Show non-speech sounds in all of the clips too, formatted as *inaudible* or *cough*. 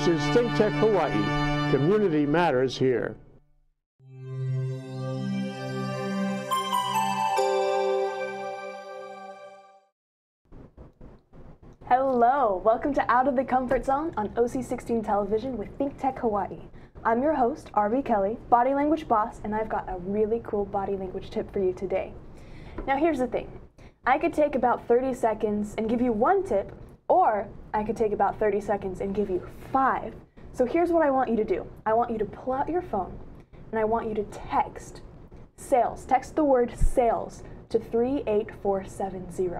This is Think Tech Hawaii. Community matters here. Hello, welcome to Out of the Comfort Zone on OC16 Television with Think Tech Hawaii. I'm your host, RB Kelly, body language boss, and I've got a really cool body language tip for you today. Now, here's the thing I could take about 30 seconds and give you one tip, or I could take about 30 seconds and give you five. So, here's what I want you to do I want you to pull out your phone and I want you to text sales. Text the word sales to 38470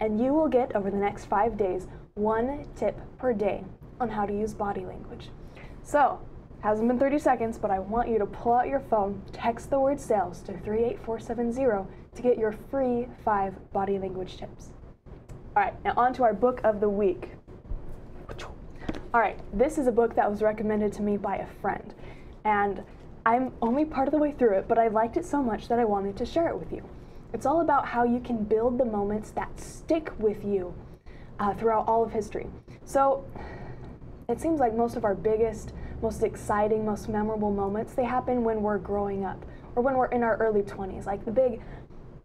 and you will get over the next five days one tip per day on how to use body language. So, hasn't been 30 seconds, but I want you to pull out your phone, text the word sales to 38470 to get your free five body language tips. All right, now on to our book of the week. All right, this is a book that was recommended to me by a friend, and I'm only part of the way through it, but I liked it so much that I wanted to share it with you. It's all about how you can build the moments that stick with you uh, throughout all of history. So it seems like most of our biggest, most exciting, most memorable moments, they happen when we're growing up or when we're in our early 20s, like the big,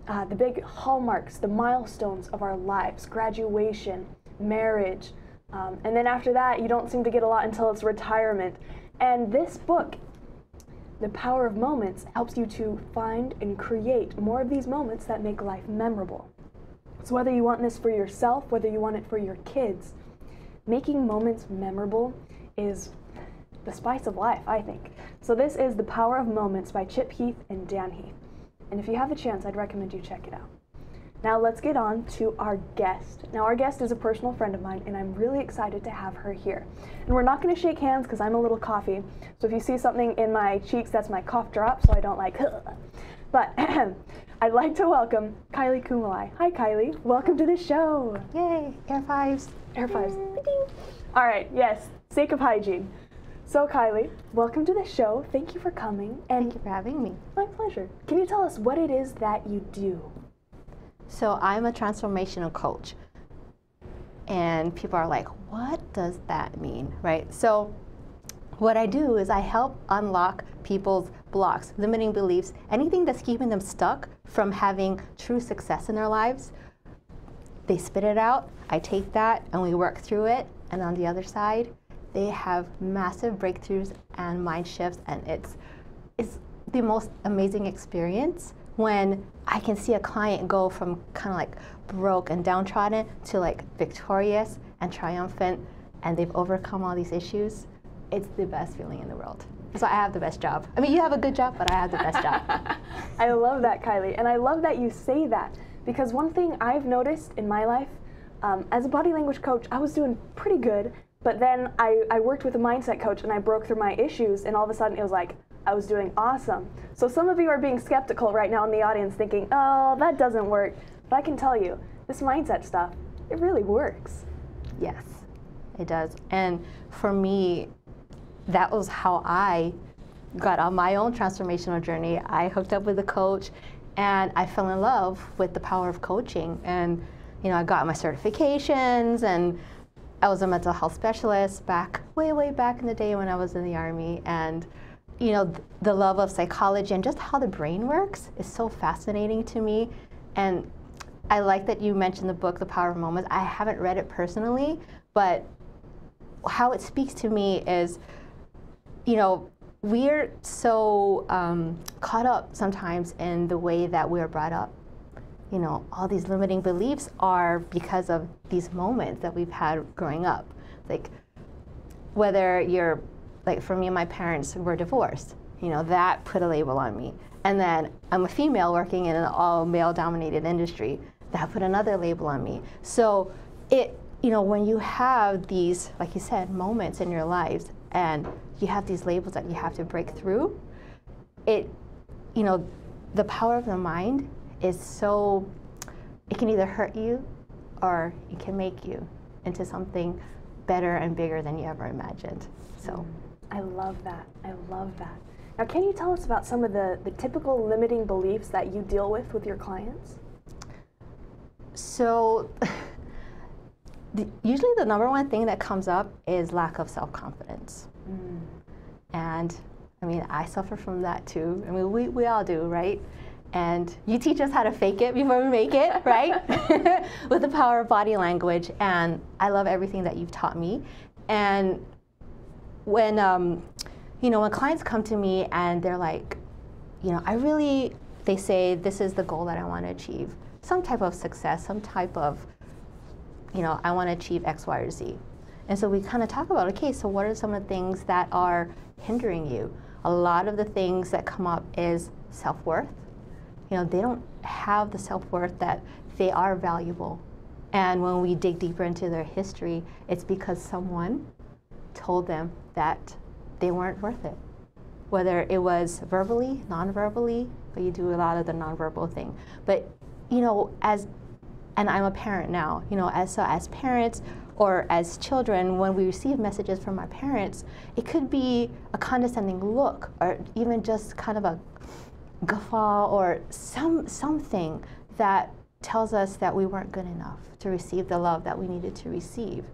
uh, the big hallmarks, the milestones of our lives, graduation, marriage, um, and then after that, you don't seem to get a lot until it's retirement. And this book the power of moments helps you to find and create more of these moments that make life memorable. So, whether you want this for yourself, whether you want it for your kids, making moments memorable is the spice of life, I think. So, this is The Power of Moments by Chip Heath and Dan Heath. And if you have a chance, I'd recommend you check it out. Now let's get on to our guest. Now our guest is a personal friend of mine and I'm really excited to have her here. And we're not going to shake hands because I'm a little coffee. So if you see something in my cheeks, that's my cough drop so I don't like *laughs* But *clears throat* I'd like to welcome Kylie Kumalai. Hi Kylie, welcome to the show. Yay, air fives. Air fives. All right, yes, sake of hygiene. So Kylie, welcome to the show. Thank you for coming. And Thank you for having me. My pleasure. Can you tell us what it is that you do? So I'm a transformational coach. And people are like, what does that mean? Right? So what I do is I help unlock people's blocks, limiting beliefs, anything that's keeping them stuck from having true success in their lives. They spit it out, I take that and we work through it. And on the other side, they have massive breakthroughs and mind shifts and it's it's the most amazing experience when I can see a client go from kind of like broke and downtrodden to like victorious and triumphant and they've overcome all these issues, it's the best feeling in the world. So I have the best job. I mean, you have a good job, but I have the best job. *laughs* I love that, Kylie. And I love that you say that because one thing I've noticed in my life, um, as a body language coach, I was doing pretty good. But then I, I worked with a mindset coach and I broke through my issues, and all of a sudden it was like, I was doing awesome. So some of you are being skeptical right now in the audience thinking, oh, that doesn't work. But I can tell you, this mindset stuff, it really works. Yes, it does. And for me, that was how I got on my own transformational journey. I hooked up with a coach and I fell in love with the power of coaching. And, you know, I got my certifications and I was a mental health specialist back way, way back in the day when I was in the Army. And you know, the love of psychology and just how the brain works is so fascinating to me. And I like that you mentioned the book, The Power of Moments. I haven't read it personally, but how it speaks to me is, you know, we're so um, caught up sometimes in the way that we're brought up. You know, all these limiting beliefs are because of these moments that we've had growing up. Like, whether you're like for me my parents were divorced. You know, that put a label on me. And then I'm a female working in an all male dominated industry. That put another label on me. So it, you know, when you have these, like you said, moments in your lives and you have these labels that you have to break through, it, you know, the power of the mind is so, it can either hurt you or it can make you into something better and bigger than you ever imagined. So. I love that. I love that. Now, can you tell us about some of the, the typical limiting beliefs that you deal with with your clients? So, *laughs* the, usually the number one thing that comes up is lack of self confidence. Mm. And I mean, I suffer from that too. I mean, we, we all do, right? And you teach us how to fake it before we make it, right? *laughs* With the power of body language. And I love everything that you've taught me. And when, um, you know, when clients come to me and they're like, you know, I really, they say, this is the goal that I want to achieve. Some type of success, some type of, you know, I want to achieve X, Y, or Z. And so we kind of talk about, okay, so what are some of the things that are hindering you? A lot of the things that come up is self worth. You know, they don't have the self worth that they are valuable. And when we dig deeper into their history, it's because someone told them that they weren't worth it. Whether it was verbally, non verbally, but you do a lot of the non-verbal thing. But, you know, as, and I'm a parent now, you know, as, so as parents, or as children, when we receive messages from our parents, it could be a condescending look or even just kind of a guffaw or some something that tells us that we weren't good enough to receive the love that we needed to receive.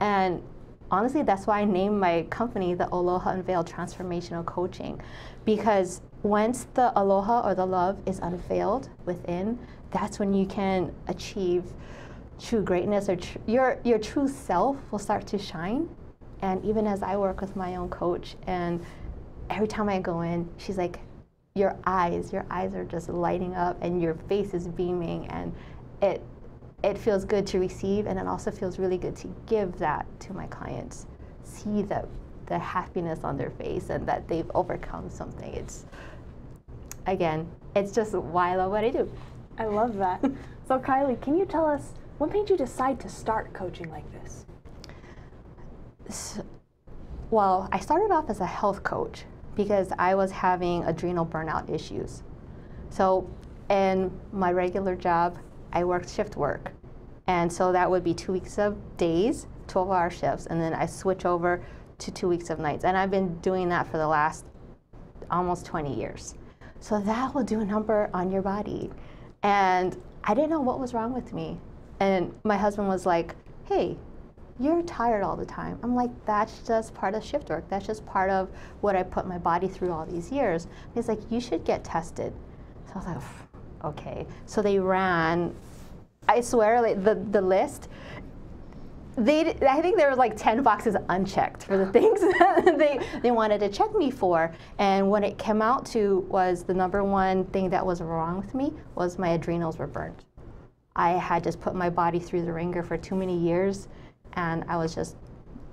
And honestly, that's why I named my company the Aloha Unveiled Transformational Coaching. Because once the aloha or the love is unveiled within, that's when you can achieve true greatness or tr- your your true self will start to shine. And even as I work with my own coach, and every time I go in, she's like, "Your eyes, your eyes are just lighting up, and your face is beaming, and it it feels good to receive, and it also feels really good to give that to my clients. See the the happiness on their face, and that they've overcome something. It's again, it's just why I love what I do. I love that. *laughs* so Kylie, can you tell us what made you decide to start coaching like this? So, well, I started off as a health coach because I was having adrenal burnout issues. So, in my regular job, I worked shift work. And so that would be two weeks of days, 12 hour shifts, and then I switch over to two weeks of nights. And I've been doing that for the last almost 20 years. So that will do a number on your body. And I didn't know what was wrong with me. And my husband was like, hey, you're tired all the time. I'm like, that's just part of shift work. That's just part of what I put my body through all these years. And he's like, you should get tested. So I was like, okay. So they ran, I swear, like the, the list, they, I think there were like 10 boxes unchecked for the *laughs* things that they, they wanted to check me for. And what it came out to was the number one thing that was wrong with me was my adrenals were burnt. I had just put my body through the ringer for too many years and I was just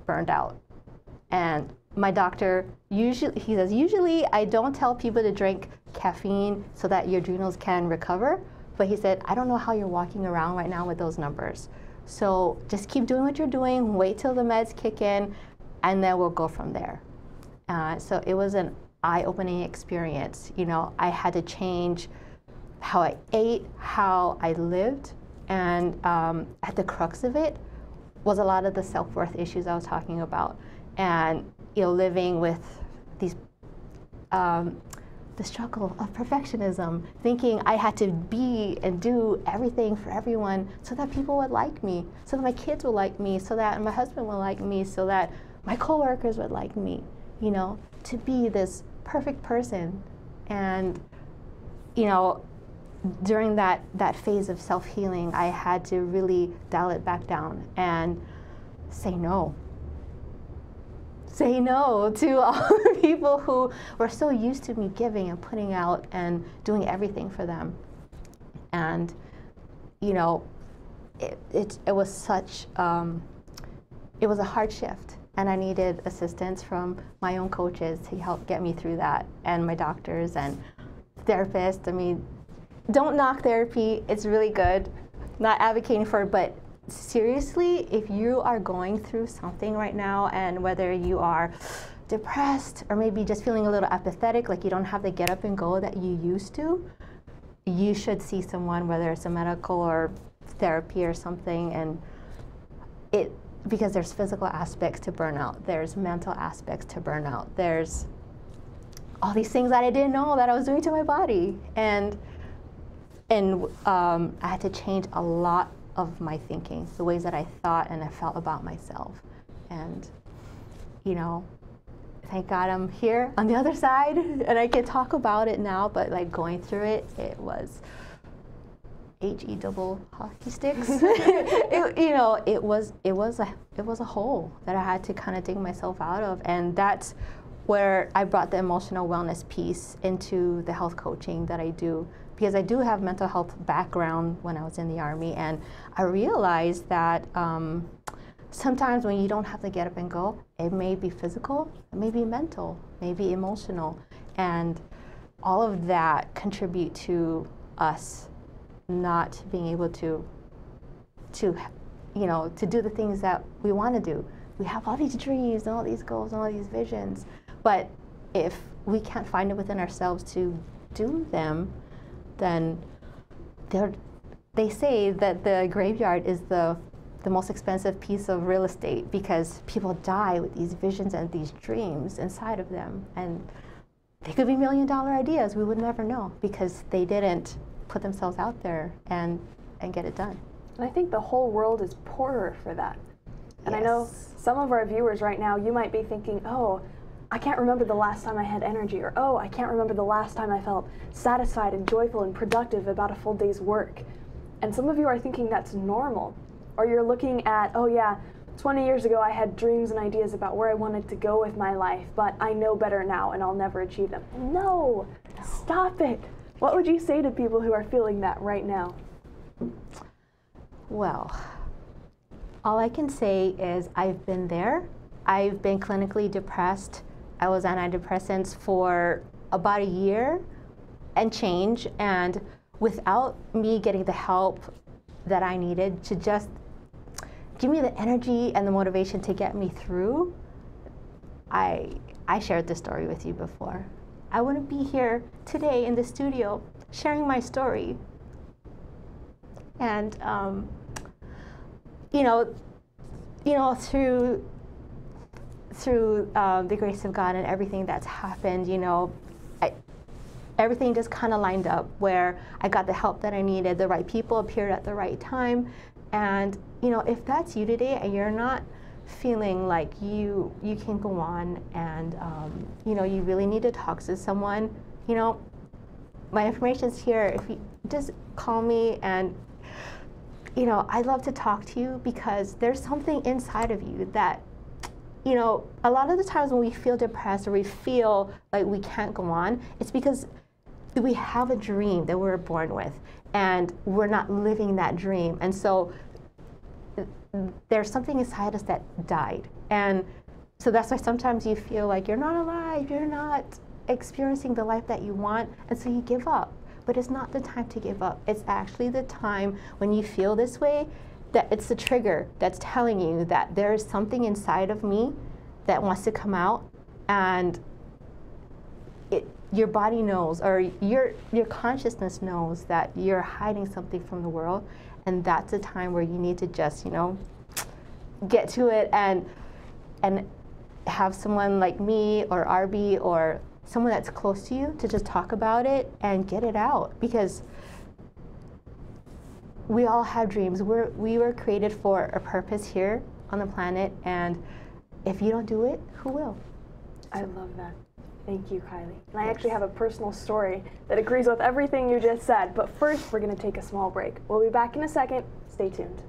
burned out. And my doctor usually he says usually I don't tell people to drink caffeine so that your adrenals can recover, but he said I don't know how you're walking around right now with those numbers. So just keep doing what you're doing, wait till the meds kick in, and then we'll go from there. Uh, so it was an eye-opening experience. You know, I had to change how I ate, how I lived, and um, at the crux of it was a lot of the self-worth issues I was talking about, and you know, living with these um, the struggle of perfectionism, thinking I had to be and do everything for everyone so that people would like me, so that my kids would like me, so that my husband would like me, so that my coworkers would like me, you know, to be this perfect person. And, you know, during that, that phase of self healing, I had to really dial it back down and say no. Say no to *laughs* all the people who were so used to me giving and putting out and doing everything for them. And, you know, it, it, it was such, um, it was a hard shift. And I needed assistance from my own coaches to help get me through that, and my doctors and therapists. I mean, don't knock therapy. It's really good. Not advocating for it, but seriously, if you are going through something right now, and whether you are depressed or maybe just feeling a little apathetic, like you don't have the get up and go that you used to, you should see someone, whether it's a medical or therapy or something, and it because there's physical aspects to burnout, there's mental aspects to burnout, there's all these things that I didn't know that I was doing to my body, and and um, I had to change a lot of my thinking, the ways that I thought and I felt about myself. And, you know, thank God I'm here on the other side *laughs* and I can talk about it now, but like going through it, it was H E double hockey sticks. *laughs* it, you know, it was it was a it was a hole that I had to kind of dig myself out of, and that's where I brought the emotional wellness piece into the health coaching that I do because I do have mental health background when I was in the army, and I realized that um, sometimes when you don't have to get up and go, it may be physical, it may be mental, maybe emotional, and all of that contribute to us not being able to to you know to do the things that we want to do. We have all these dreams and all these goals and all these visions, but if we can't find it within ourselves to do them, then they say that the graveyard is the the most expensive piece of real estate because people die with these visions and these dreams inside of them. And they could be million dollar ideas. We would never know because they didn't put themselves out there and and get it done. And i think the whole world is poorer for that. And yes. i know some of our viewers right now you might be thinking oh I can't remember the last time I had energy, or oh, I can't remember the last time I felt satisfied and joyful and productive about a full day's work. And some of you are thinking that's normal. Or you're looking at, oh yeah, 20 years ago I had dreams and ideas about where I wanted to go with my life, but I know better now and I'll never achieve them. No, stop it. What would you say to people who are feeling that right now? Well, all I can say is I've been there. I've been clinically depressed I was on antidepressants for about a year and change. And without me getting the help that I needed to just give me the energy and the motivation to get me through, I, I shared this story with you before. I wouldn't be here today in the studio sharing my story. And, um, you know, you know, through through um, the grace of God and everything that's happened, you know, I, everything just kind of lined up where I got the help that I needed, the right people appeared at the right time. And, you know, if that's you today and you're not feeling like you you can go on and um, you know you really need to talk to someone you know my information's here if you just call me and you know i love to talk to you because there's something inside of you that you know, a lot of the times when we feel depressed or we feel like we can't go on, it's because we have a dream that we're born with and we're not living that dream. And so there's something inside us that died. And so that's why sometimes you feel like you're not alive, you're not experiencing the life that you want, and so you give up. But it's not the time to give up. It's actually the time when you feel this way that it's the trigger that's telling you that there is something inside of me that wants to come out and it, your body knows or your your consciousness knows that you're hiding something from the world and that's a time where you need to just you know get to it and and have someone like me or RB or someone that's close to you to just talk about it and get it out. Because we all have dreams. We're, we were created for a purpose here on the planet, and if you don't do it, who will? I love that. Thank you, Kylie. And I actually have a personal story that agrees with everything you just said, but first we're going to take a small break. We'll be back in a second. Stay tuned.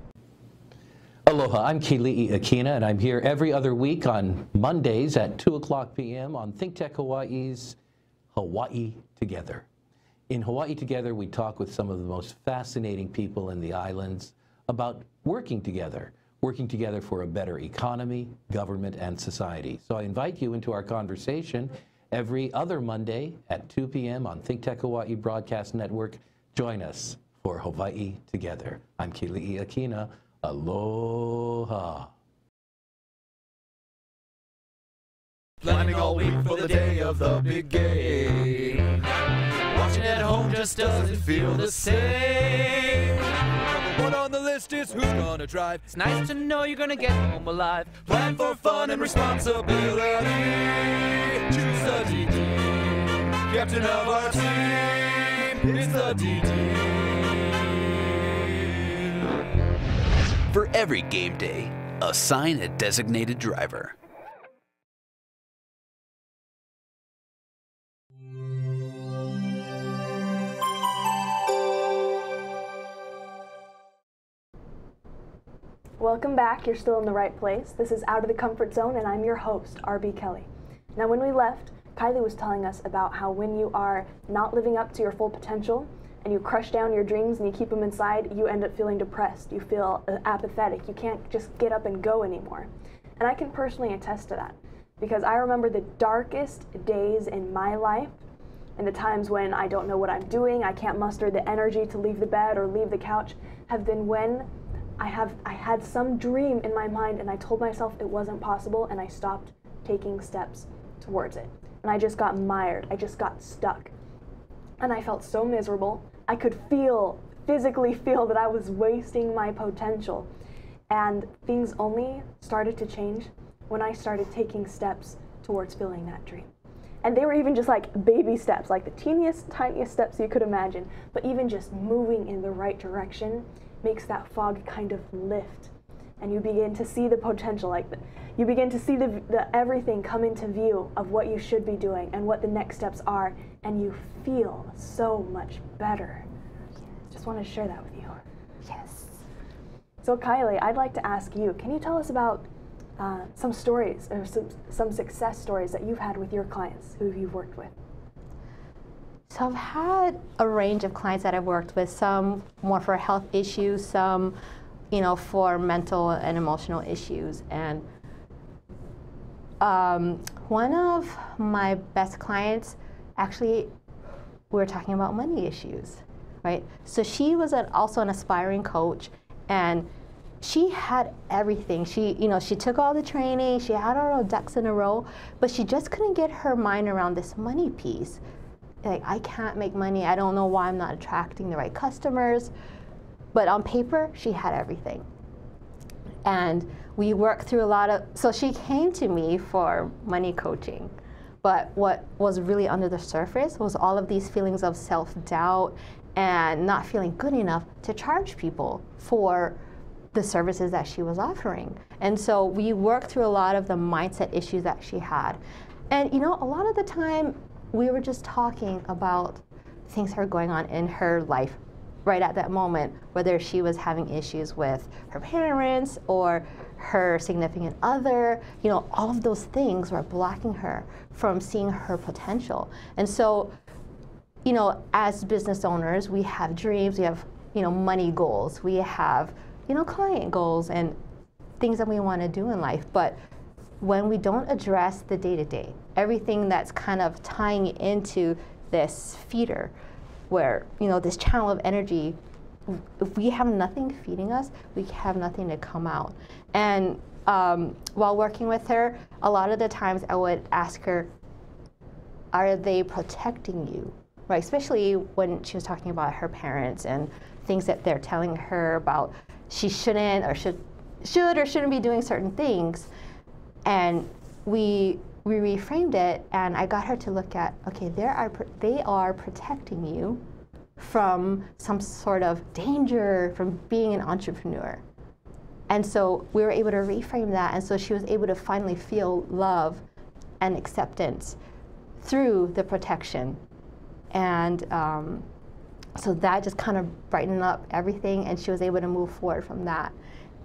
Aloha, I'm Keli'i Akina, and I'm here every other week on Mondays at 2 o'clock p.m. on Think Tech Hawaii's Hawaii Together. In Hawaii Together, we talk with some of the most fascinating people in the islands about working together, working together for a better economy, government, and society. So I invite you into our conversation every other Monday at 2 p.m. on Think Tech Hawaii Broadcast Network. Join us for Hawaii Together. I'm Keli'i Akina. Aloha. Planning all week for the day of the big game at home just doesn't feel the same. Number on the list is who's gonna drive. It's nice to know you're gonna get home alive. Plan for fun and responsibility. Choose the DD, captain of our team. It's the DD. For every game day, assign a designated driver. Welcome back. You're still in the right place. This is Out of the Comfort Zone, and I'm your host, RB Kelly. Now, when we left, Kylie was telling us about how when you are not living up to your full potential and you crush down your dreams and you keep them inside, you end up feeling depressed. You feel uh, apathetic. You can't just get up and go anymore. And I can personally attest to that because I remember the darkest days in my life and the times when I don't know what I'm doing, I can't muster the energy to leave the bed or leave the couch have been when I have I had some dream in my mind and I told myself it wasn't possible and I stopped taking steps towards it. And I just got mired. I just got stuck. And I felt so miserable. I could feel physically feel that I was wasting my potential. And things only started to change when I started taking steps towards filling that dream. And they were even just like baby steps, like the teeniest, tiniest steps you could imagine, but even just moving in the right direction makes that fog kind of lift and you begin to see the potential like the, you begin to see the, the everything come into view of what you should be doing and what the next steps are and you feel so much better. Just want to share that with you. Yes. so kylie i'd like to ask you can you tell us about uh, some stories or some, some success stories that you've had with your clients who you've worked with So I've had a range of clients that I've worked with, some more for health issues, some, you know, for mental and emotional issues. And um, one of my best clients, actually, we were talking about money issues, right? So she was an, also an aspiring coach, and she had everything. She, you know, she took all the training, she had all her ducks in a row, but she just couldn't get her mind around this money piece like I can't make money. I don't know why I'm not attracting the right customers. But on paper, she had everything. And we worked through a lot of so she came to me for money coaching. But what was really under the surface was all of these feelings of self-doubt and not feeling good enough to charge people for the services that she was offering. And so we worked through a lot of the mindset issues that she had. And you know, a lot of the time we were just talking about things that were going on in her life right at that moment, whether she was having issues with her parents or her significant other, you know, all of those things were blocking her from seeing her potential. And so, you know, as business owners, we have dreams, we have, you know, money goals, we have, you know, client goals and things that we want to do in life. But when we don't address the day to day, everything that's kind of tying into this feeder, where, you know, this channel of energy, if we have nothing feeding us, we have nothing to come out. And um, while working with her, a lot of the times I would ask her, are they protecting you? Right, especially when she was talking about her parents and things that they're telling her about she shouldn't or should should or shouldn't be doing certain things and we we reframed it and I got her to look at okay there are they are protecting you from some sort of danger from being an entrepreneur. And so we were able to reframe that and so she was able to finally feel love and acceptance through the protection. And um, so that just kind of brightened up everything and she was able to move forward from that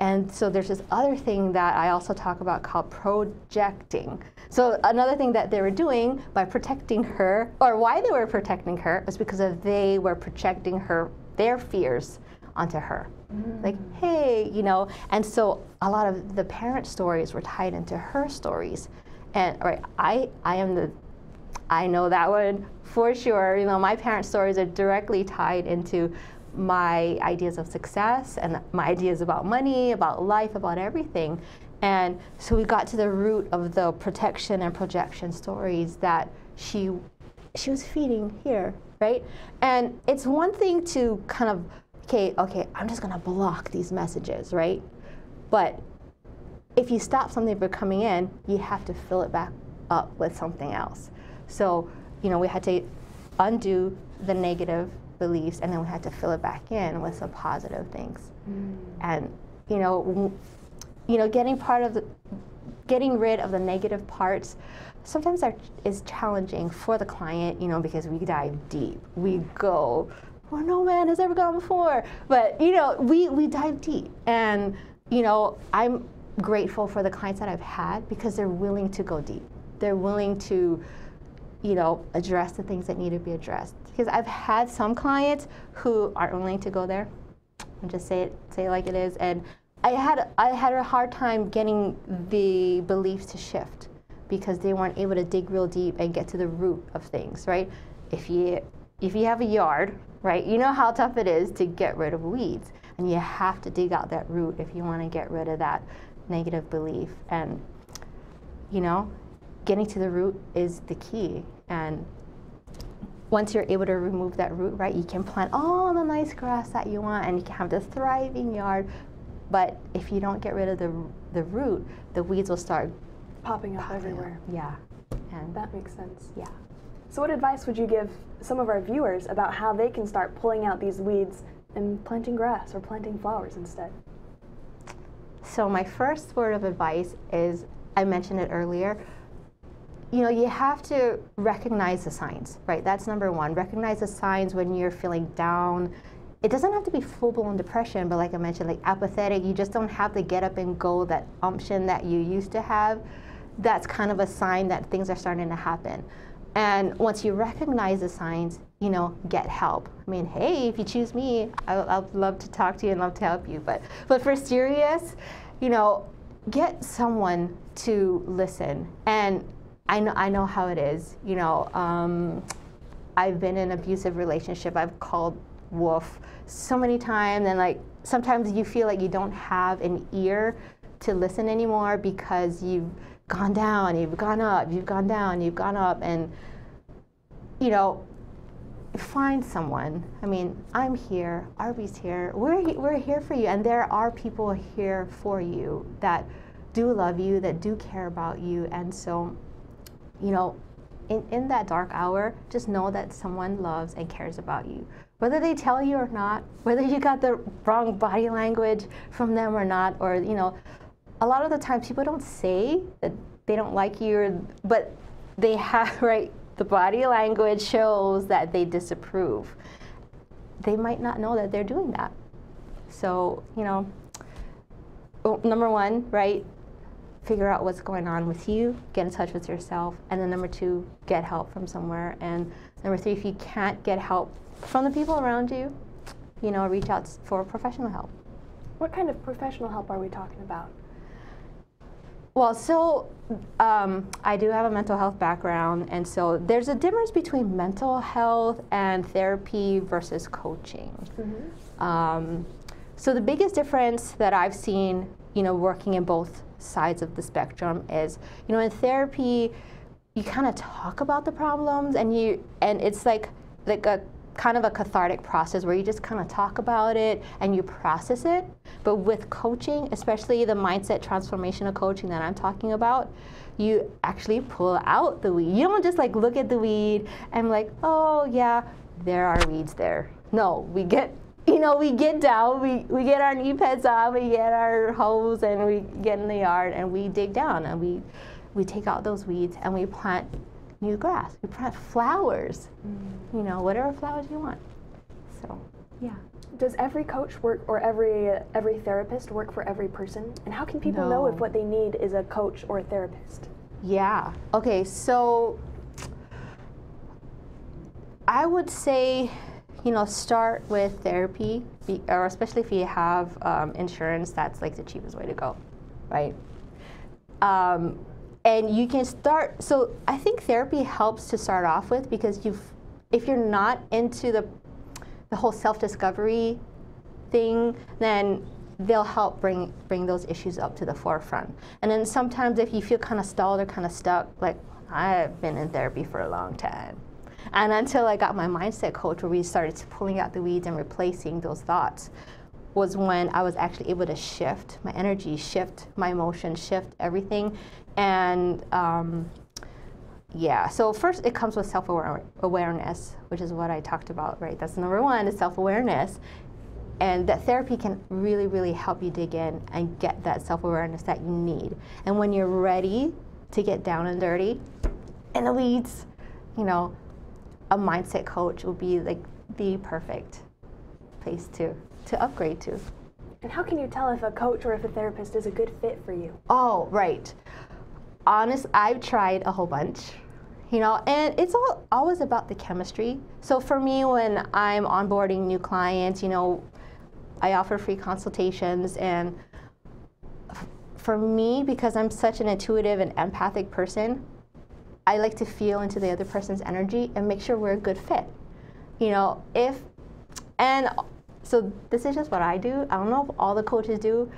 and so there's this other thing that I also talk about called projecting. So another thing that they were doing by protecting her, or why they were protecting her, was because of they were projecting her their fears onto her. Mm. Like, hey, you know, and so a lot of the parent stories were tied into her stories. And right, I I am the I know that one for sure. You know, my parent stories are directly tied into my ideas of success and my ideas about money, about life, about everything. And so we got to the root of the protection and projection stories that she she was feeding here, right? And it's one thing to kind of okay, okay, I'm just gonna block these messages, right? But if you stop something from coming in, you have to fill it back up with something else. So, you know, we had to undo the negative beliefs and then we had to fill it back in with some positive things. Mm. And you know, w- you know, getting part of the, getting rid of the negative parts sometimes that is challenging for the client, you know, because we dive deep. We go, where no man has ever gone before. But, you know, we, we dive deep. And, you know, I'm grateful for the clients that I've had because they're willing to go deep. They're willing to, you know, address the things that need to be addressed. Because I've had some clients who aren't willing to go there and just say it, say it like it is. And I had, I had a hard time getting the beliefs to shift because they weren't able to dig real deep and get to the root of things, right? If you if you have a yard, right, you know how tough it is to get rid of weeds, and you have to dig out that root if you want to get rid of that negative belief. And you know, getting to the root is the key. And once you're able to remove that root, right, you can plant all the nice grass that you want, and you can have this thriving yard. But if you don't get rid of the the root, the weeds will start Popping up everywhere. yeah. And That makes sense. yeah. So, what advice would you give some of our viewers about how they can start pulling out these weeds and planting grass or planting flowers instead? So my first word of advice is I mentioned it earlier. You know, you have to recognize the signs, right? That's number one. Recognize the signs when you're feeling down. It doesn't have to be full blown depression, but like I mentioned, like apathetic, you just don't have the get up and go, that umption that you used to have. That's kind of a sign that things are starting to happen. And once you recognize the signs, you know, get help. I mean, hey, if you choose me, I, I'd love to talk to you and love to help you. But, but for serious, you know, get someone to listen. And I know, I know how it is. You know, um, I've been in an abusive relationship. I've called wolf so many times, and like sometimes you feel like you don't have an ear to listen anymore because you've gone down, you've gone up, you've gone down, you've gone up, and you know, find someone. I mean, I'm here, RB's here. We're we're here for you, and there are people here for you that do love you, that do care about you, and so, you know, in, in that dark hour, just know that someone loves and cares about you. Whether they tell you or not, whether you got the wrong body language from them or not, or you know, a lot of the times people don't say that they don't like you, or, but they have *laughs* right. The body language shows that they disapprove. They might not know that they're doing that. So you know, well, number one, right? Figure out what's going on with you. Get in touch with yourself, and then number two, get help from somewhere. And number three, if you can't get help from the people around you, you know, reach out for professional help. What kind of professional help are we talking about? Well, so um, I do have a mental health background, and so there's a difference between mental health and therapy versus coaching. Um, so the biggest difference that I've seen, you know, working in both sides of the spectrum is, you know, in therapy, you kind of talk about the problems, and you, and it's like, like a kind of a cathartic process where you just kind of talk about it and you process it. But with coaching, especially the mindset transformational coaching that I'm talking about, you actually pull out the weed. You don't just like look at the weed and like, oh yeah, there are weeds there. No, we get you know, we get down, we, we get our knee pads on, we get our hose and we get in the yard and we dig down and we we take out those weeds and we plant new grass. We plant flowers. Mm. You know, whatever flowers you want. So, yeah. Does every coach work or every every therapist work for every person? And how can people know if what they need is a coach or a therapist? Yeah. Okay, so I would say, you know, start with therapy, be, or especially if you have um, insurance, that's like the cheapest way to go, right? Um, and you can start. So I think therapy helps to start off with because you've, if you're not into the, the whole self-discovery thing, then they'll help bring bring those issues up to the forefront. And then sometimes if you feel kind of stalled or kind of stuck, like I've been in therapy for a long time. And until I got my mindset coach where we started pulling out the weeds and replacing those thoughts was when I was actually able to shift my energy, shift my emotion, shift everything. And um, yeah, so first it comes with self awareness, which is what I talked about, right? That's number one is self awareness. and that therapy can really, really help you dig in and get that self awareness that you need. And when you're ready to get down and dirty in the weeds, you know, a mindset coach would be like the perfect place to, to upgrade to. And how can you tell if a coach or if a therapist is a good fit for you? Oh, right. Honest, I've tried a whole bunch, you know, and it's all, always about the chemistry. So for me, when I'm onboarding new clients, you know, I offer free consultations, and for me, because I'm such an intuitive and empathic person, I like to feel into the other person's energy and make sure we're a good fit. You know, if, and so this is just what I do. I don't know if all the coaches do.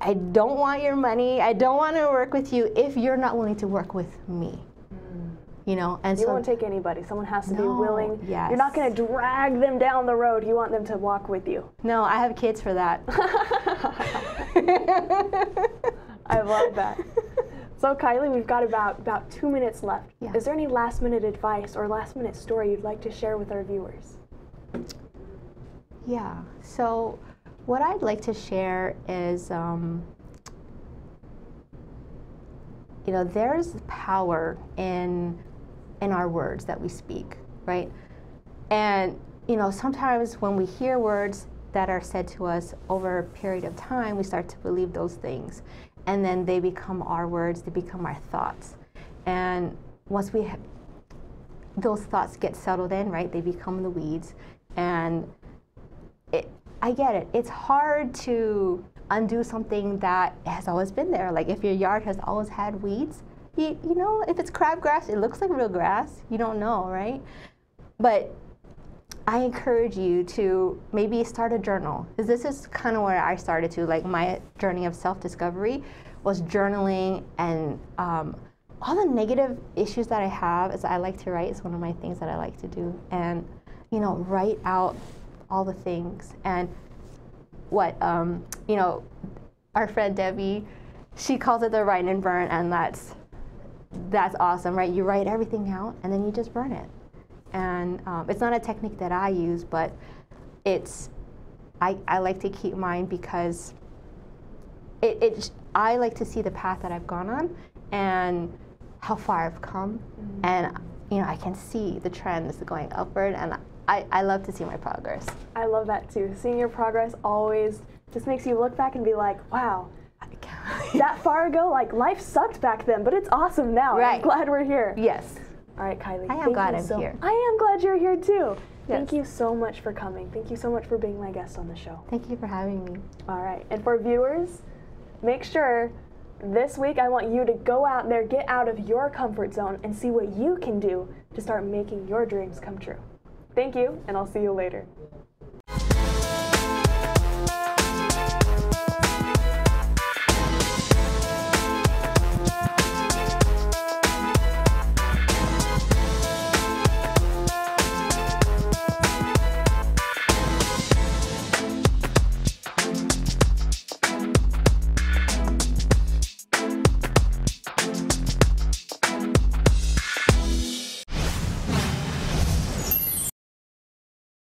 I don't want your money. I don't want to work with you if you're not willing to work with me. You know, and You so won't take anybody. Someone has to be willing. yes. You're not going to drag them down the road. You want them to walk with you. no, I have kids for that. *laughs* I love that. *laughs* So Kylie, we've got about about two minutes left. Yeah. Is there any last minute advice or last minute story you'd like to share with our viewers? Yeah. So, what I'd like to share is, um, you know, there's power in in our words that we speak, right? And you know, sometimes when we hear words that are said to us over a period of time, we start to believe those things, and then they become our words. They become our thoughts, and once we ha- those thoughts get settled in, right? They become the weeds, and it, I get it. It's hard to undo something that has always been there. Like if your yard has always had weeds, you, you know, if it's crabgrass, it looks like real grass. You don't know, right? But I encourage you to maybe start a journal. Because this is kind of where I started to. Like my journey of self discovery was journaling and um, all the negative issues that I have is I like to write. It's one of my things that I like to do. And, you know, write out all the things. And what, um, you know, our friend Debbie, she calls it the write and burn, and that's that's awesome, right? You write everything out and then you just burn it. And um, it's not a technique that I use, but it's I, I like to keep mine because it, it I like to see the path that I've gone on and how far I've come, and you know I can see the trends going upward, and I, I love to see my progress. I love that too. Seeing your progress always just makes you look back and be like, wow, *laughs* that far ago, like life sucked back then, but it's awesome now. I'm Right. glad we're here. yes. All right, Kylie. I am thank glad you I'm so- here. I am glad you're here too. Thank you so much for coming. Thank you so much for being my guest on the show. Thank you for having me. All right. And for viewers, make sure this week I want you to go out there, get out of your comfort zone, and see what you can do to start making your dreams come true. Thank you, and I'll see you later.